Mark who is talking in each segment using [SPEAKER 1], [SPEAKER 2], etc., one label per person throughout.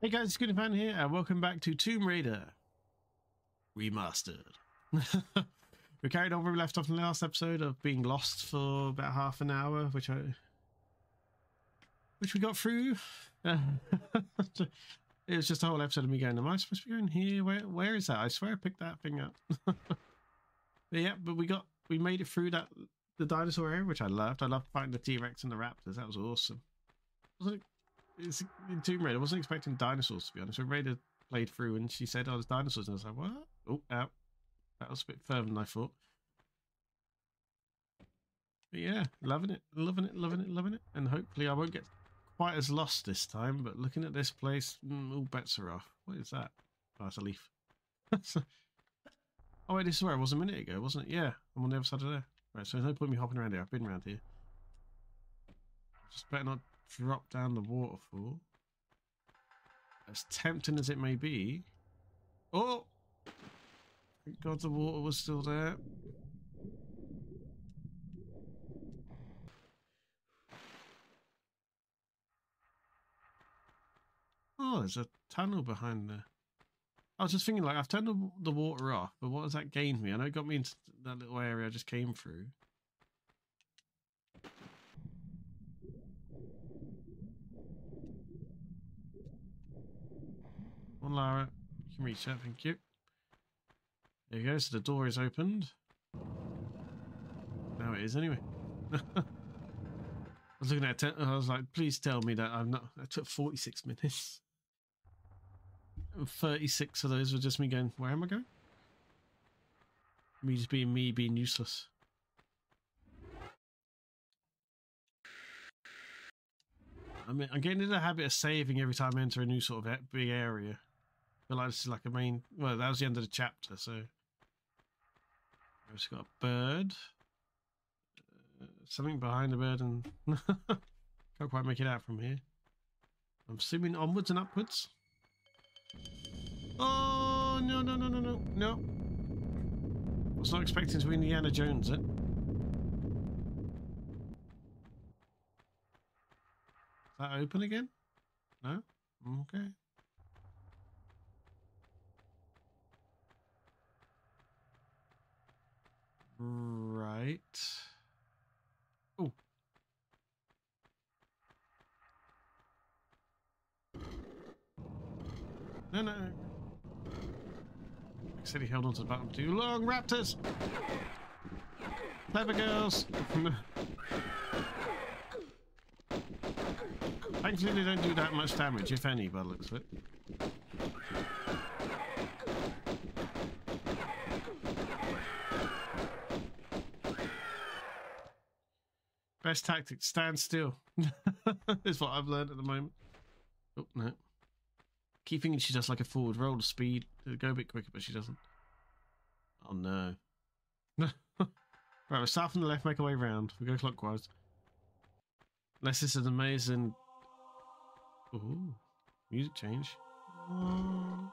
[SPEAKER 1] Hey guys, it's Goonerfan here, and welcome back to Tomb Raider Remastered. we carried on where we left off in the last episode of being lost for about half an hour, which I, which we got through. it was just a whole episode of me going, "Am I supposed to be going here? Where, where is that? I swear I picked that thing up." but yeah, but we got, we made it through that the dinosaur area, which I loved. I loved fighting the T Rex and the Raptors. That was awesome. Wasn't it? It's in Tomb Raider. I wasn't expecting dinosaurs to be honest. So Raider played through and she said, "Oh, there's dinosaurs," and I was like, "What? Oh, out." That was a bit further than I thought. But yeah, loving it, loving it, loving it, loving it, and hopefully I won't get quite as lost this time. But looking at this place, mm, all bets are off. What is that? Oh, it's a leaf. oh wait, this is where I was a minute ago, wasn't it? Yeah, I'm on the other side of there. Right, so there's no point me hopping around here. I've been around here. Just better not drop down the waterfall. As tempting as it may be. Oh! Thank God the water was still there. Oh, there's a tunnel behind there. I was just thinking, like, I've turned the, water off, but what has that gained me? I know it got me into that little area I just came through. On, Lara. You can reach that, thank you. There you go, so the door is opened. Now it is, anyway. I was looking at I was like, please tell me that I'm not. That took 46 minutes. 36 of those were just me going, where am I going? Me just being me, being useless. I mean, I'm getting into the habit of saving every time I enter a new sort of big area feel like this is like a main. Well, that was the end of the chapter, so. We've just got a bird. Uh, something behind the bird, and can't quite make it out from here. I'm assuming onwards and upwards. Oh no no no no no no! I was not expecting to be Indiana Jones. It. Is that open again? No. Okay. Right. Oh. No, no. I said he held onto the bottom too long. Raptors! Clever girls! Thankfully they don't do that much damage, if any, by the looks of it. Best tactic, stand still. is what I've learned at the moment. Oh, no. Keep thinking she does like a forward roll to speed, uh, go a bit quicker, but she doesn't. Oh no. right, we start from the left, make our way round. We go clockwise. Unless this is amazing. Ooh, music change. Oh,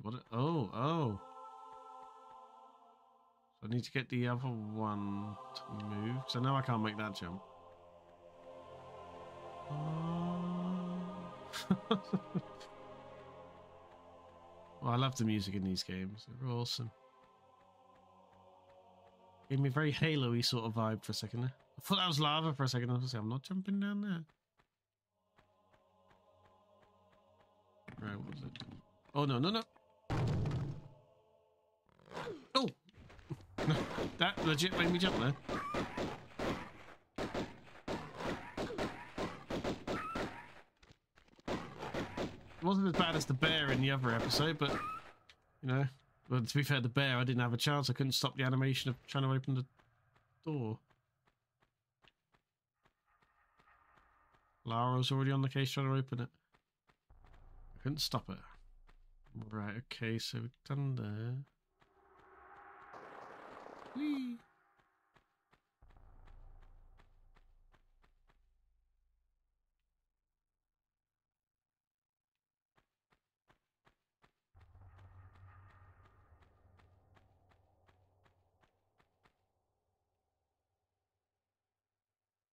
[SPEAKER 1] what? Oh, oh. I need to get the other one to move. So now I can't make that jump. well, I love the music in these games. They're awesome. Gave me a very Halo-y sort of vibe for a second there. I thought that was lava for a second. I was like, I'm not jumping down there. Right, what was it? Oh, no, no, no. Oh! that legit made me jump there. It wasn't as bad as the bear in the other episode, but you know, but to be fair, the bear I didn't have a chance. I couldn't stop the animation of trying to open the door. Lara's already on the case trying to open it. I couldn't stop it. Right, okay, so we've done there. Whee!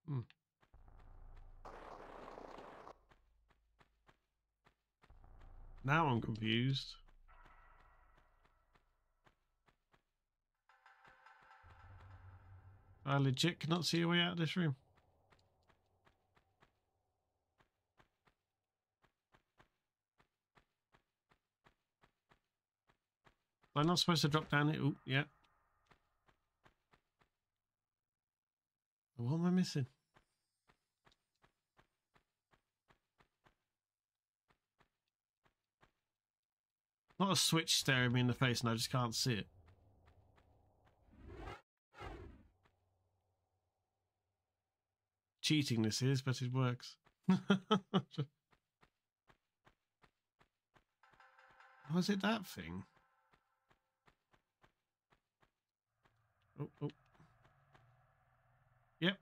[SPEAKER 1] Hmm. Now I'm confused. I legit cannot see a way out of this room. I'm not supposed to drop down it. Oh, yeah. What am I missing? Not a switch staring me in the face and I just can't see it. Cheating this is, but it works. Was it that thing? Oh, oh. Yep.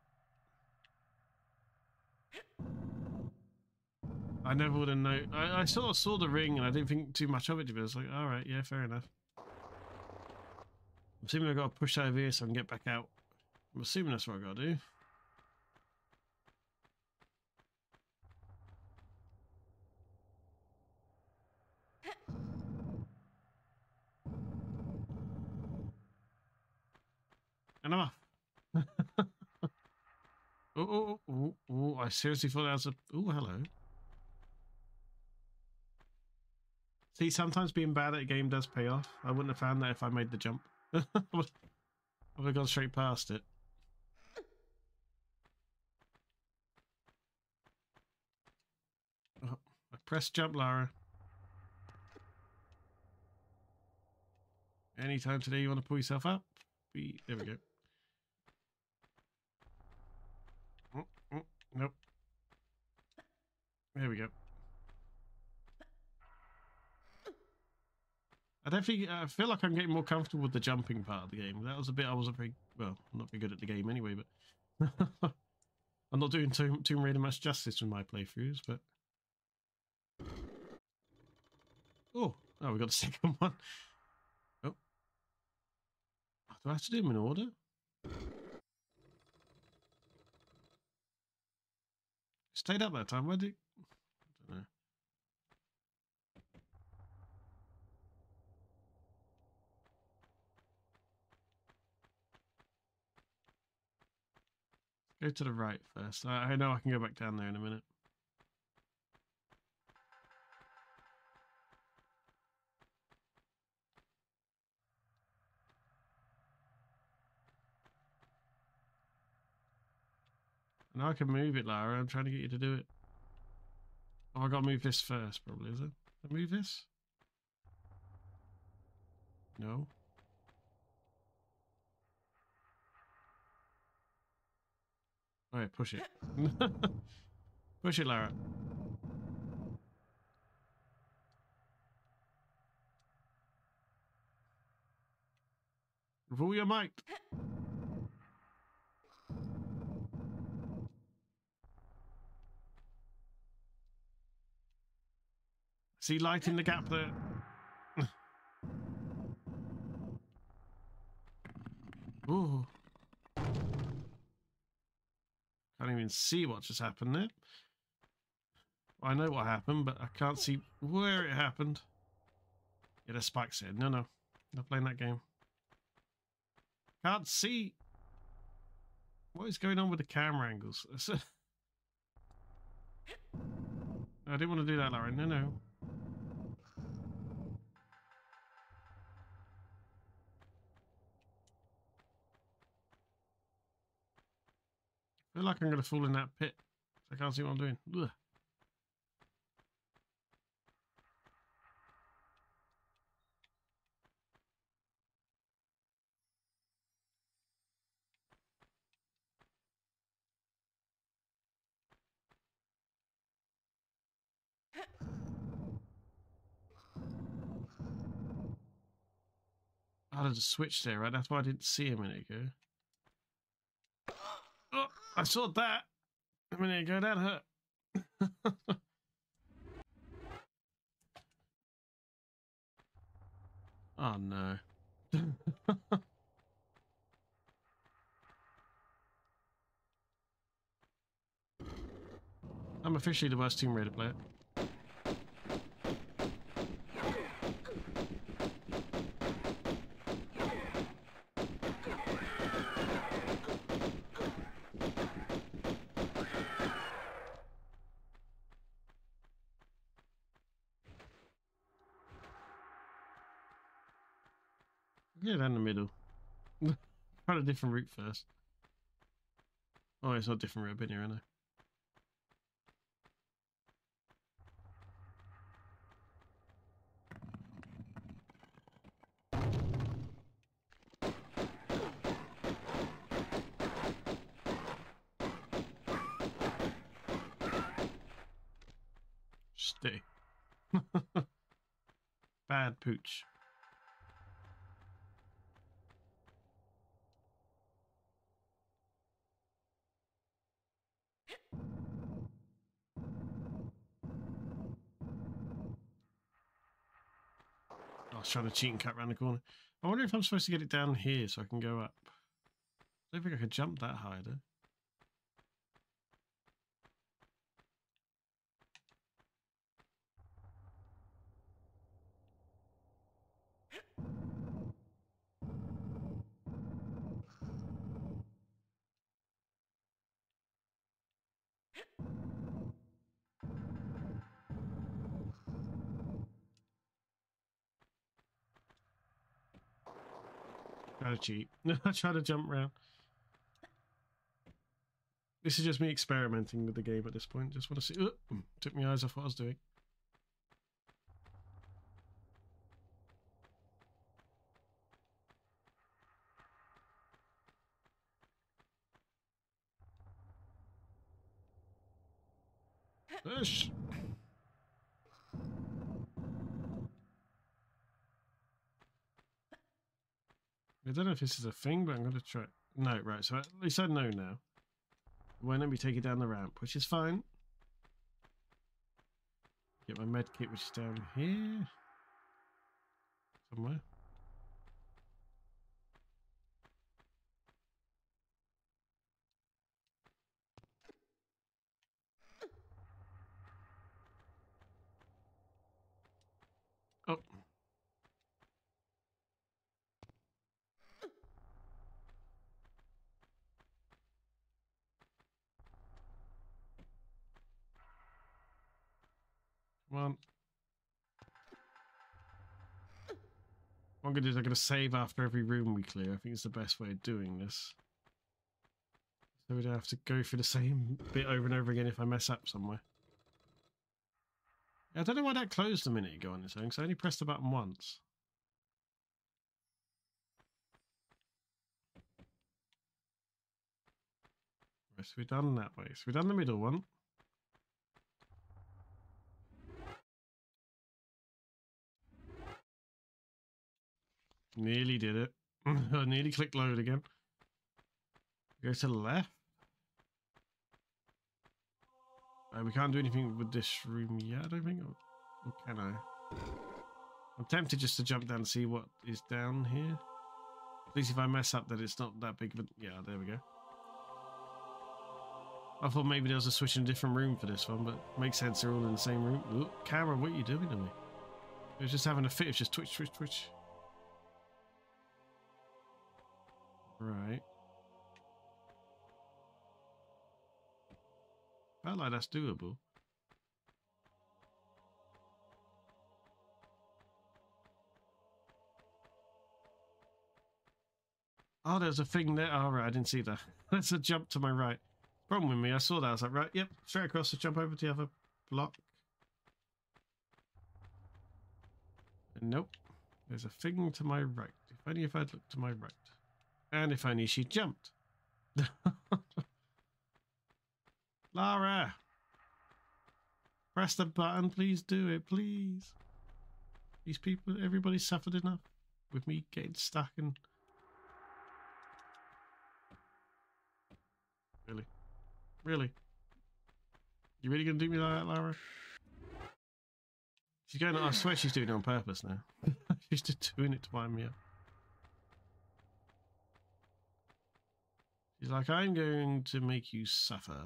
[SPEAKER 1] I never would have known. I, I sort of saw the ring and I didn't think too much of it. but be honest, like, all right, yeah, fair enough. I'm assuming I've got to push over here so I can get back out. I'm assuming that's what I've got to do. Off. oh, oh, oh, oh, I seriously thought that was a... Oh, hello. See, sometimes being bad at a game does pay off. I wouldn't have found that if I made the jump. I would have gone straight past it. Oh, I press jump, Lara. Anytime today you want to pull yourself up, be there we go. Oh, oh, nope. There we go. I don't think I feel like I'm getting more comfortable with the jumping part of the game. That was a bit I wasn't very well, I'm not very good at the game anyway, but I'm not doing Tomb, Tomb Raider much justice with my playthroughs, but oh, oh, we got the second one. Oh, do I have to do them in order? Stayed up that time. Where did? I don't know. Go to the right first. I, I know I can go back down there in a minute. I can move it, Lara. I'm trying to get you to do it. Oh, I got to move this first, probably, is it? I move this? No. Alright, push it. push it, Lara. With all your might. See light in the gap there? Ooh. Can't even see what just happened there. I know what happened, but I can't see where it happened. Yeah, the spike said, no, no, not playing that game. Can't see. What is going on with the camera angles? I didn't want to do that, Larry. No, no. I feel like I'm going to fall in that pit. I can't see what I'm doing. Ugh. I had a switch there, right? That's why I didn't see him a minute ago. Oh, I saw that a minute ago. That hurt. oh no. I'm officially the worst Tomb Raider player. Yeah, down the middle. Try a different route first. Oh, it's not a different route. Been here, I know. Stay. Bad pooch. Trying to cheat and cut around the corner. I wonder if I'm supposed to get it down here so I can go up. I don't think I could jump that high, though. Try to cheat. I try to jump around. This is just me experimenting with the game at this point. Just want to see. Uh, took my eyes off what I was doing. Push. I don't know if this is a thing, but I'm going to try. No, right. So at least I know now. Why don't we take it down the ramp, which is fine. Get my med kit, which is down here. Somewhere. Oh. Come on. What I'm going to do is I'm going to save after every room we clear. I think it's the best way of doing this. So we don't have to go through the same bit over and over again if I mess up somewhere. I don't know why that closed a minute ago on its own, because I only pressed the button once. So we're done that way. So we've done the middle one. Nearly did it. I nearly clicked load again. Go to the left. Uh, we can't do anything with this room yet, I don't think. Or, or can I? I'm tempted just to jump down and see what is down here. At least if I mess up, that it's not that big of a... Yeah, there we go. I thought maybe there was a switch in a different room for this one, but makes sense they're all in the same room. Ooh, camera, what are you doing to me? It was just having a fit. It's just twitch, twitch, twitch. Right. Felt like that's doable. Oh, there's a thing there. Oh, right, I didn't see that. That's a jump to my right. Problem with me, I saw that. I was like, right, yep, straight across to jump over to the other block. And Nope. There's a thing to my right. If only if I'd looked to my right. And if only she jumped. Lara! Press the button, please do it, please. These people, everybody suffered enough with me getting stuck and... Really? Really? You really gonna do me like that, Lara? She's going. I swear she's doing it on purpose now. she's just doing it to wind me up. She's like, I'm going to make you suffer.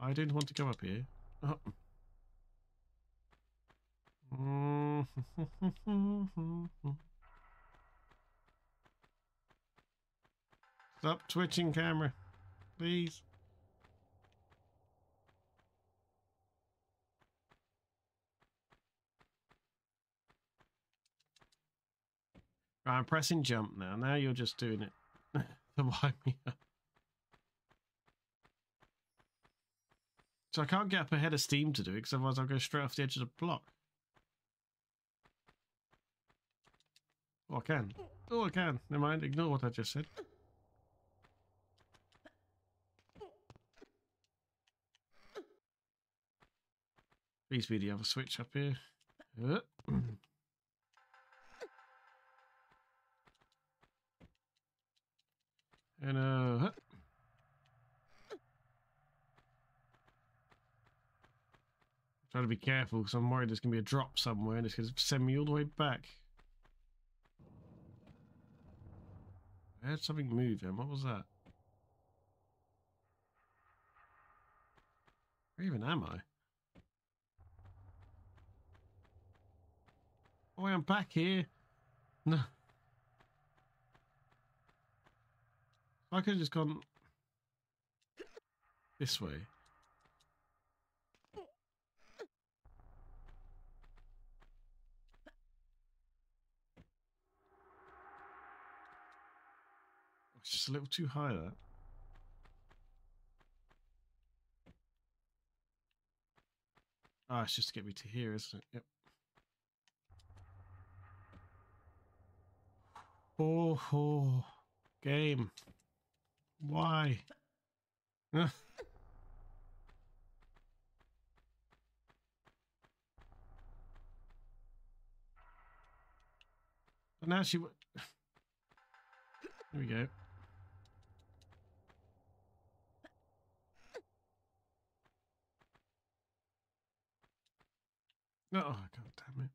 [SPEAKER 1] I don't want to go up here. Oh. Stop twitching camera, please. Right, I'm pressing jump now. Now you're just doing it to wind me up. So I can't get up ahead of Steam to do it, because otherwise I'll go straight off the edge of the block. Oh, I can. Oh, I can. Never mind. Ignore what I just said. Please be the other switch up here. Uh. And uh, try to be careful because I'm worried there's gonna be a drop somewhere and it's gonna send me all the way back. I heard something move. moving. What was that? Where even am I? Oh, I'm back here. No. I could have just gone this way. Just a little too high that. Ah, it's just to get me to here, isn't it? Yep. Oh, oh, game. Why? but now she. There we go. Oh, god damn it.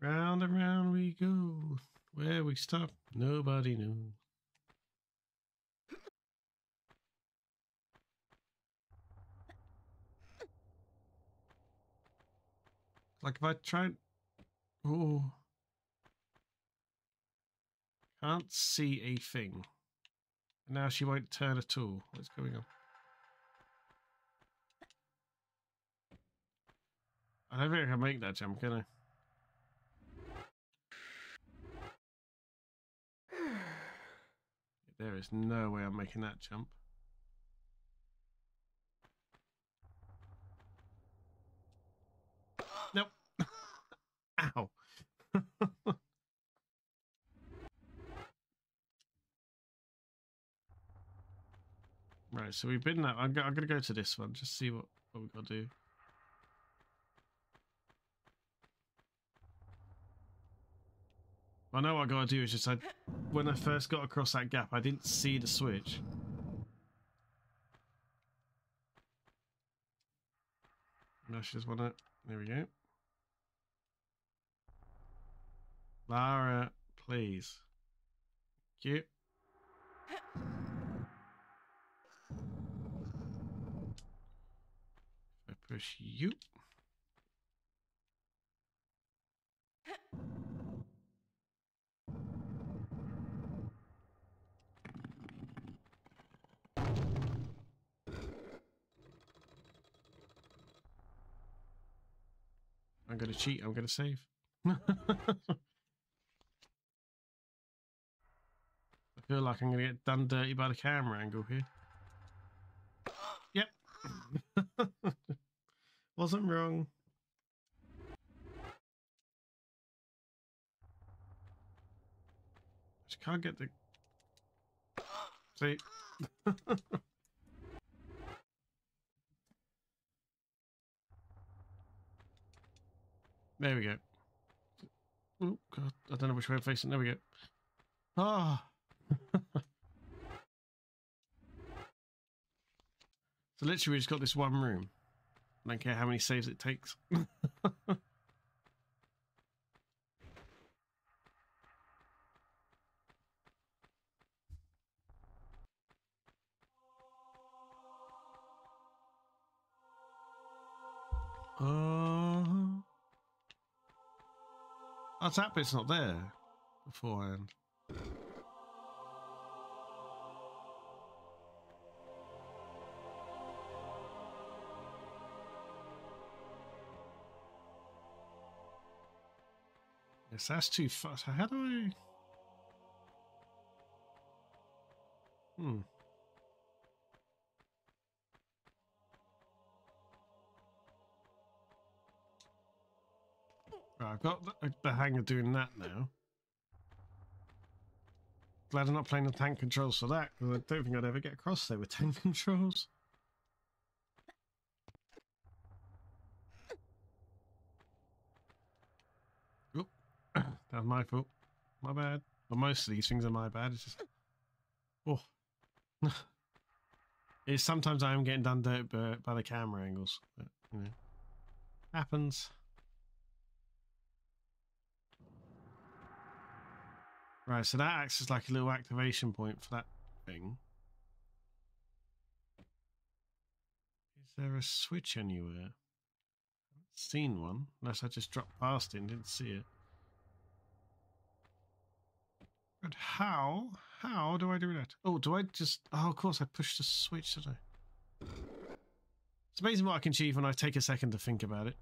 [SPEAKER 1] Round and round we go. Where we stop, nobody knows. Like if I try... Oh. Can't see a thing. Now she won't turn at all. What's going on? I don't think I can make that jump, can I? There is no way I'm making that jump. Nope. Ow. right, so we've been that. I'm, I'm going to go to this one, just see what, what we've got to do. I know what I gotta do is just I, when I first got across that gap, I didn't see the switch. Now she just wanna. There we go. Lara, please. I push you. I'm going to cheat. I'm going to save. I feel like I'm going to get done dirty by the camera angle here. Yep. Wasn't wrong. Just can't get the... See? There we go. Oh, God. I don't know which way I'm facing. There we go. Ah. Oh. so literally we just got this one room. I don't care how many saves it takes. Oh. Oh, that bit's not there beforehand. Yes, that's too fast. How do I... Hmm. Right, I've got the, the hang of doing that now. Glad I'm not playing the tank controls for that, because I don't think I'd ever get across there with tank controls. Oop. That was my fault. My bad. Well, most of these things are my bad. It's just... Oh. it's sometimes I am getting done dirt by, by the camera angles. But, you know. Happens. Right, so that acts as like a little activation point for that thing. Is there a switch anywhere? I haven't seen one, unless I just dropped past it and didn't see it. But how? How do I do that? Oh, do I just... Oh, of course, I pushed the switch, did I? It's amazing what I can achieve when I take a second to think about it.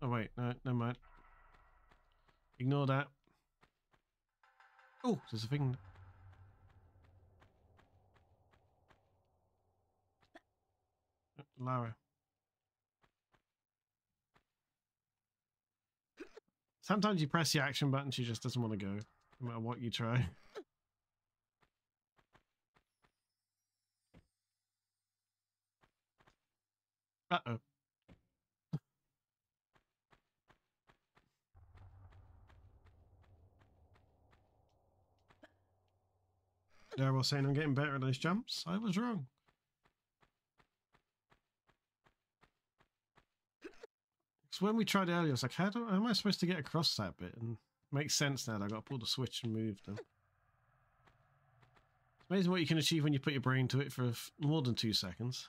[SPEAKER 1] Oh, wait, no, never mind. Ignore that. Oh, there's a thing. Lara. Sometimes you press the action button, she just doesn't want to go, no matter what you try. Uh-oh. Yeah, saying I'm getting better at those jumps. I was wrong. So when we tried earlier, I was like, how, do, how am I supposed to get across that bit? And makes sense now that i got to pull the switch and move them. It's amazing what you can achieve when you put your brain to it for more than two seconds.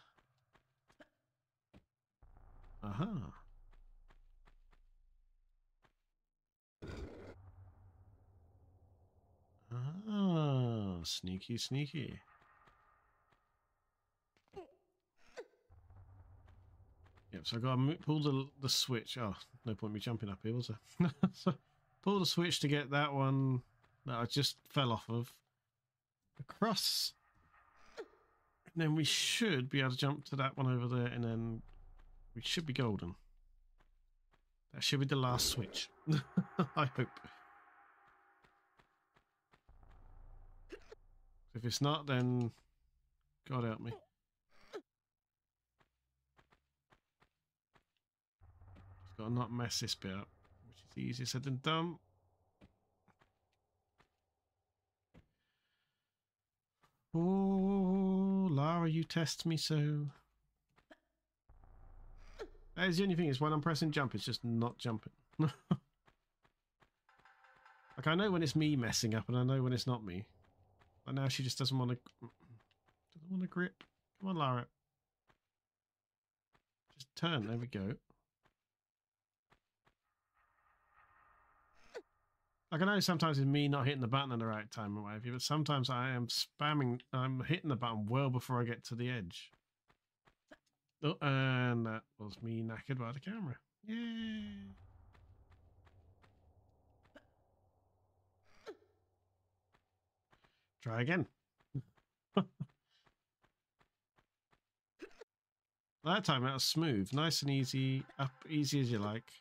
[SPEAKER 1] Aha. Ah, sneaky, sneaky. Yep, so I got to pull the, the switch. Oh, no point me jumping up here, was there? pull the switch to get that one that I just fell off of across. And then we should be able to jump to that one over there, and then we should be golden. That should be the last switch. I hope. If it's not, then God help me. Just got to not mess this bit up, easier said than done. Oh, Lara, you test me so. That is the only thing is when I'm pressing jump, it's just not jumping. like I know when it's me messing up, and I know when it's not me. But now she just doesn't want to doesn't want to grip. Come on, Lara. Just turn. There we go. I know sometimes it's me not hitting the button at the right time or whatever, but sometimes I am spamming. I'm hitting the button well before I get to the edge. Oh, and that was me knackered by the camera. Yay! Try again. that time that was smooth, nice and easy, up easy as you like.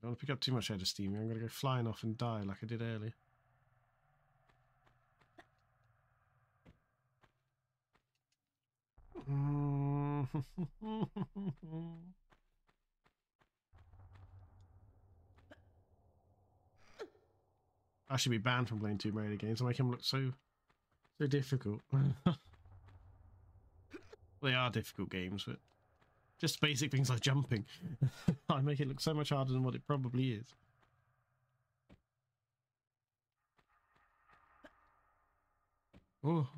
[SPEAKER 1] I don't want to pick up too much head of steam. I'm going to go flying off and die like I did earlier. I should be banned from playing Tomb Raider games. I make them look so so difficult. they are difficult games, but just basic things like jumping. I make it look so much harder than what it probably is. Oh.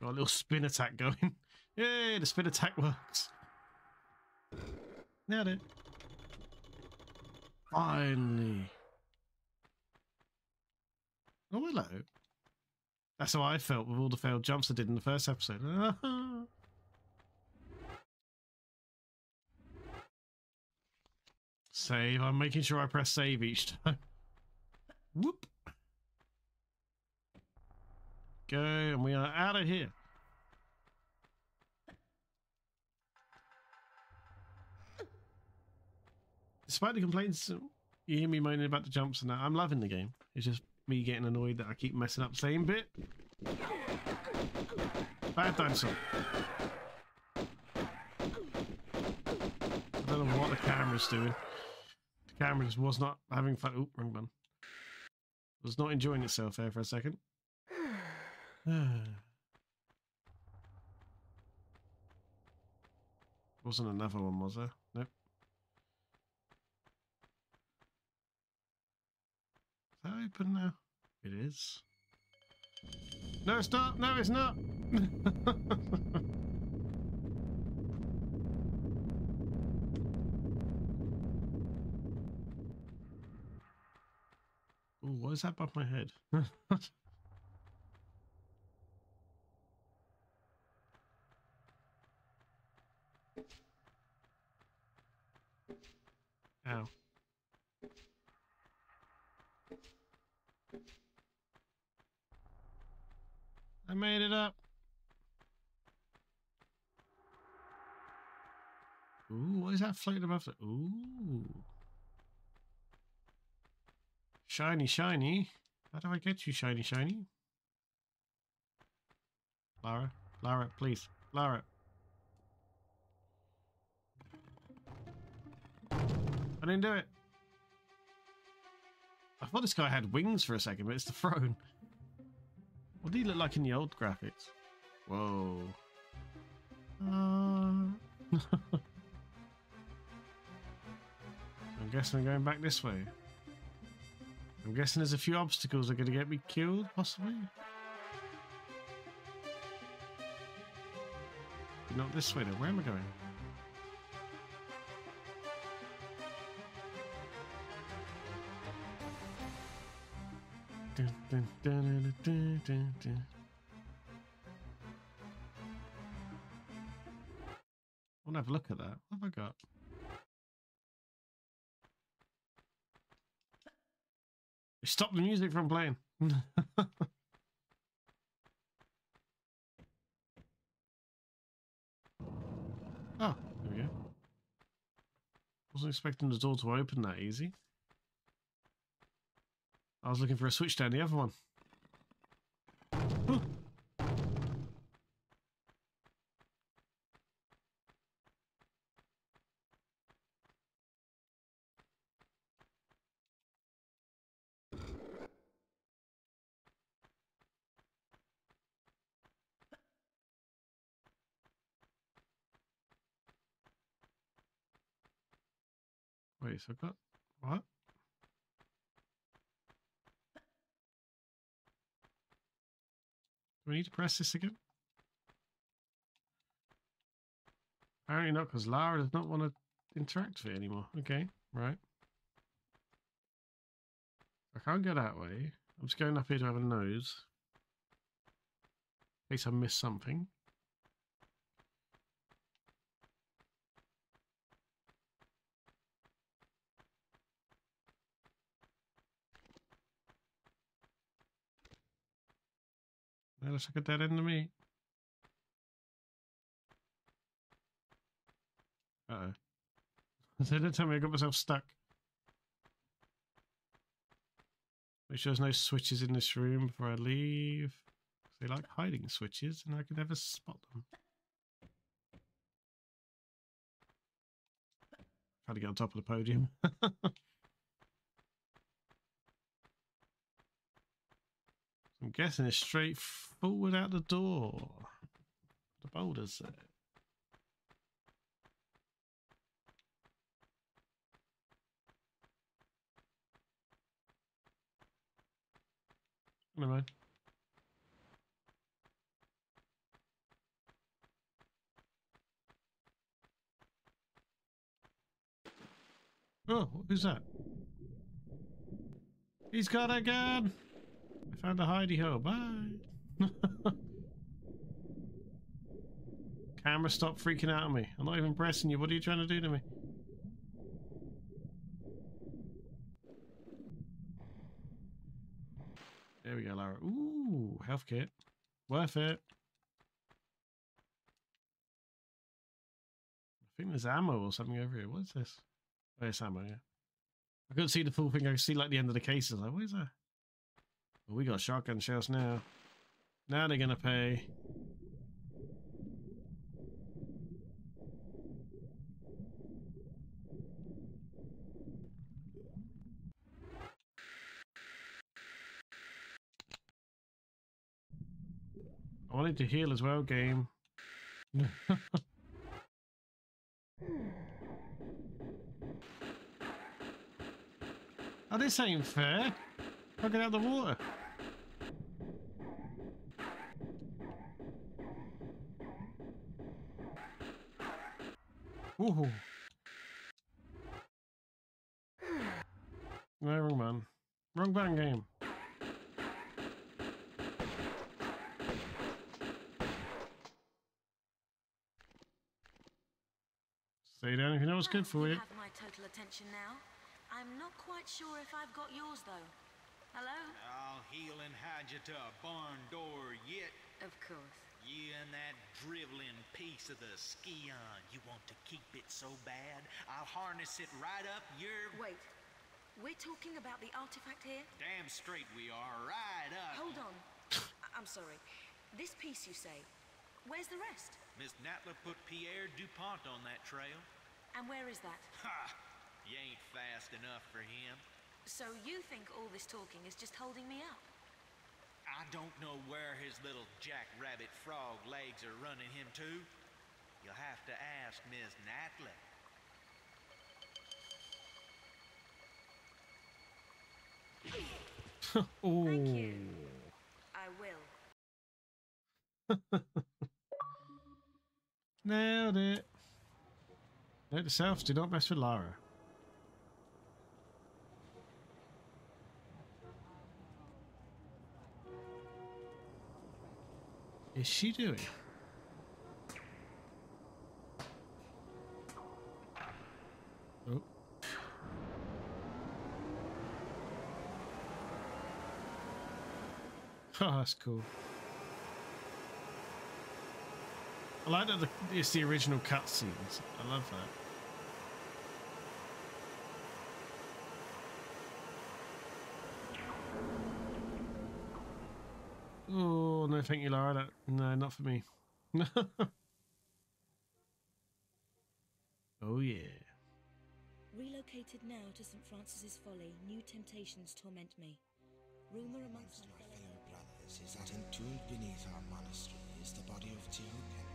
[SPEAKER 1] Got a little spin attack going. Yay, the spin attack works. Nailed it. Finally. Oh, hello. That's how I felt with all the failed jumps I did in the first episode. Save. I'm making sure I press save each time. Whoop. Go, and we are out of here. Despite the complaints, you hear me moaning about the jumps and that, I'm loving the game. It's just me getting annoyed that I keep messing up the same bit. Bad dinosaur. I don't know what the camera's doing. The camera just was not having fun. Oh, wrong one. Was not enjoying itself there for a second. Wasn't another one, was there? Nope. Is that open now? It is. No, it's not. No, it's not. Oh, what is that above my head? Ow. I made it up. Ooh, what is that floating above the... Ooh. Shiny, shiny. How do I get you, shiny, shiny? Lara, Lara, please. Lara. I didn't do it. I thought this guy had wings for a second, but it's the throne. What do he look like in the old graphics? Whoa. Uh... I'm guessing I'm going back this way. I'm guessing there's a few obstacles that are going to get me killed, possibly? Not this way though. Where am I going? I want to have a look at that. What have I got? Stop the music from playing. oh, there we go. Wasn't expecting the door to open that easy. I was looking for a switch down the other one. Wait, so I've got what? We need to press this again? Apparently not, because Lara does not want to interact with it anymore. Okay, right. I can't go that way. I'm just going up here to have a nose. In case I missed something. That looks like a dead end to me. Uh-oh. they didn't tell me I got myself stuck. Make sure there's no switches in this room before I leave. They like hiding switches and I can never spot them. Try to get on top of the podium. I'm guessing it's straight forward out the door. The boulders there. Never mind. Oh, who's that? He's got a gun! Found a hidey hole. Bye. Camera, stop freaking out on me. I'm not even pressing you. What are you trying to do to me? There we go, Lara. Ooh, health kit. Worth it. I think there's ammo or something over here. What is this? Oh, it's ammo, yeah. I couldn't see the full thing. I could see like the end of the cases. Like, what is that? Well, we got shotgun shells now. Now they're gonna pay. I wanted to heal as well, game. oh, this ain't fair. I'll get out of the water. Ooh. No, wrong man. Wrong button game. Stay down if you know what's good for you.
[SPEAKER 2] have my total attention now. I'm not quite sure if I've got yours though. Hello?
[SPEAKER 3] I'll heel and hide you to a barn door yet.
[SPEAKER 2] Of course.
[SPEAKER 3] You and that driveling piece of the Scion. You want to keep it so bad? I'll harness it right up your.
[SPEAKER 2] Wait. We're talking about the artifact here?
[SPEAKER 3] Damn straight we are. Right up.
[SPEAKER 2] Hold on. I'm sorry. This piece you say. Where's the rest?
[SPEAKER 3] Miss Natla put Pierre DuPont on that trail.
[SPEAKER 2] And where is that?
[SPEAKER 3] Ha! You ain't fast enough for him.
[SPEAKER 2] So you think all this talking is just holding me up?
[SPEAKER 3] I don't know where his little jackrabbit frog legs are running him to. You'll have to ask Miss Natla.
[SPEAKER 1] Ooh.
[SPEAKER 2] Thank you. I will.
[SPEAKER 1] Nailed it. Note to self, do not mess with Lara. Is she doing? Oh. Oh, that's cool. I like that it's the original cutscenes. I love that. Oh no, thank you, Lara. That, no, not for me. oh yeah.
[SPEAKER 2] Relocated now to St. Francis's Folly, new temptations torment me. Rumor amongst
[SPEAKER 4] Amongst my fellow brothers is that entombed beneath our monastery is the body of Teoden,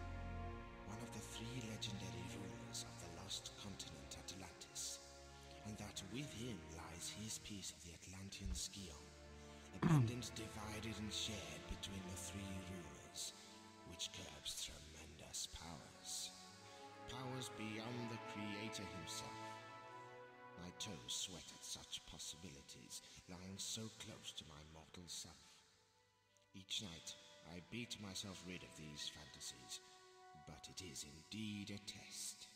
[SPEAKER 4] one of the three legendary rulers of the lost continent Atlantis, and that with him lies his piece of the Atlantean Scion, a pendant divided and shared between the three rulers, which curbs tremendous powers. Powers beyond the Creator himself. My toes sweat at such possibilities, lying so close to my mortal self. Each night, I beat myself rid of these fantasies, but it is indeed a test.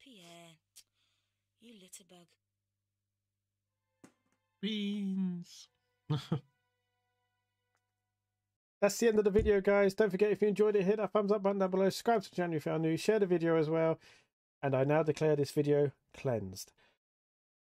[SPEAKER 2] Pierre, you litterbug.
[SPEAKER 1] Beans. That's the end of the video, guys. Don't forget if you enjoyed it, hit that thumbs up button down below. Subscribe to the channel if you are new. Share the video as well. And I now declare this video cleansed.